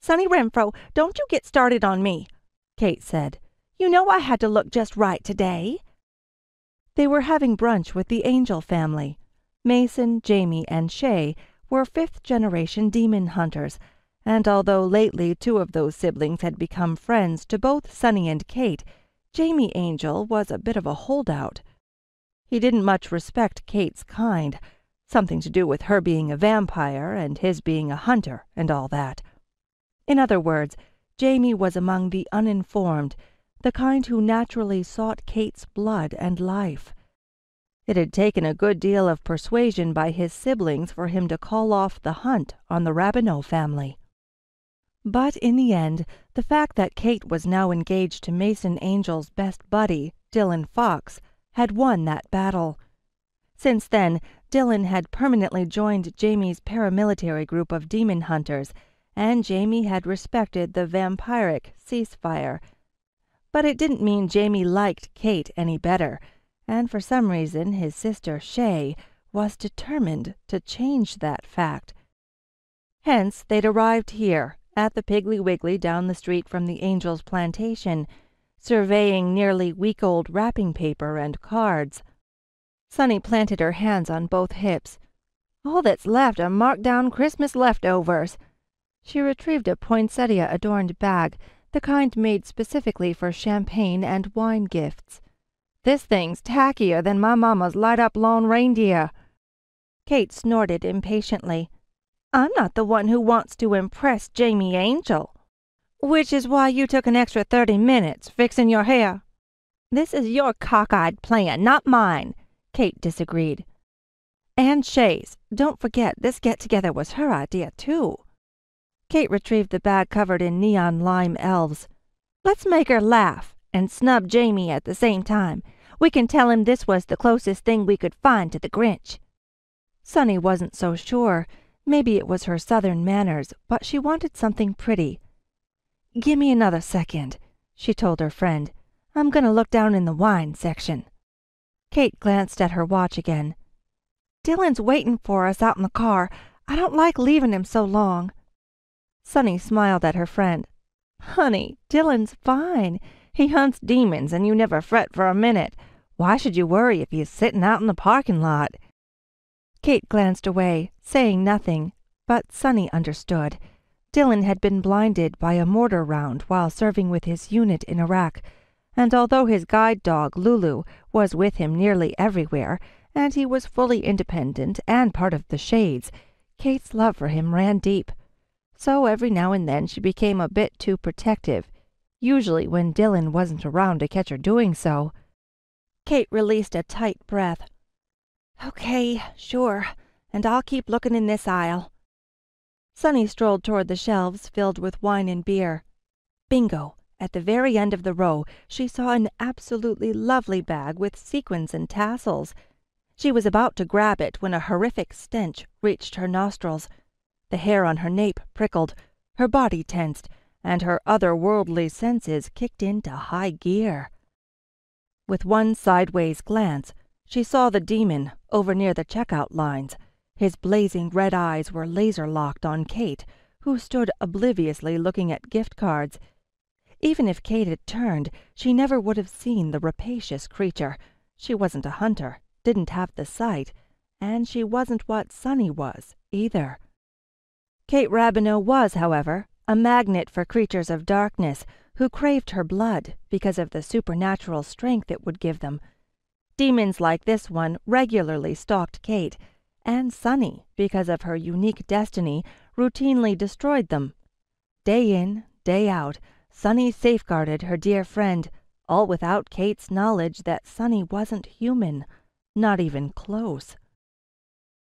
Sunny Renfro, don't you get started on me, Kate said. You know I had to look just right today. They were having brunch with the Angel family. Mason, Jamie, and Shay were fifth generation demon hunters, and although lately two of those siblings had become friends to both Sunny and Kate, Jamie Angel was a bit of a holdout. He didn't much respect Kate's kind, something to do with her being a vampire and his being a hunter and all that. In other words, Jamie was among the uninformed, the kind who naturally sought Kate's blood and life. It had taken a good deal of persuasion by his siblings for him to call off the hunt on the Rabineau family. But in the end, the fact that Kate was now engaged to Mason Angel's best buddy, Dylan Fox, had won that battle. Since then, Dylan had permanently joined Jamie's paramilitary group of demon hunters, and Jamie had respected the vampiric ceasefire. But it didn't mean Jamie liked Kate any better, and for some reason his sister Shay was determined to change that fact. Hence they'd arrived here, at the Piggly Wiggly down the street from the Angel's plantation, surveying nearly week-old wrapping paper and cards. Sunny planted her hands on both hips. All that's left are marked down Christmas leftovers. She retrieved a poinsettia-adorned bag, the kind made specifically for champagne and wine gifts. This thing's tackier than my mama's light-up lawn reindeer. Kate snorted impatiently. I'm not the one who wants to impress Jamie Angel. Which is why you took an extra thirty minutes fixing your hair. This is your cockeyed plan, not mine, Kate disagreed. And Shay's. Don't forget, this get-together was her idea, too. Kate retrieved the bag covered in neon lime elves. Let's make her laugh and snub Jamie at the same time. We can tell him this was the closest thing we could find to the Grinch. Sunny wasn't so sure. Maybe it was her southern manners, but she wanted something pretty. Give me another second, she told her friend. I'm going to look down in the wine section. Kate glanced at her watch again. Dylan's waiting for us out in the car. I don't like leaving him so long. Sunny smiled at her friend. Honey, Dylan's fine. He hunts demons and you never fret for a minute. Why should you worry if he's sitting out in the parking lot? Kate glanced away, saying nothing, but Sunny understood. Dylan had been blinded by a mortar round while serving with his unit in Iraq, and although his guide dog, Lulu, was with him nearly everywhere, and he was fully independent and part of the Shades, Kate's love for him ran deep. So every now and then she became a bit too protective, usually when Dylan wasn't around to catch her doing so. Kate released a tight breath. Okay, sure, and I'll keep looking in this aisle. Sunny strolled toward the shelves filled with wine and beer. Bingo! At the very end of the row, she saw an absolutely lovely bag with sequins and tassels. She was about to grab it when a horrific stench reached her nostrils. The hair on her nape prickled, her body tensed, and her otherworldly senses kicked into high gear. With one sideways glance, she saw the demon over near the checkout lines. His blazing red eyes were laser-locked on Kate, who stood obliviously looking at gift cards. Even if Kate had turned, she never would have seen the rapacious creature. She wasn't a hunter, didn't have the sight, and she wasn't what Sunny was, either. Kate Rabineau was, however, a magnet for creatures of darkness who craved her blood because of the supernatural strength it would give them. Demons like this one regularly stalked Kate, and Sunny, because of her unique destiny, routinely destroyed them. Day in, day out, Sunny safeguarded her dear friend, all without Kate's knowledge that Sunny wasn't human, not even close.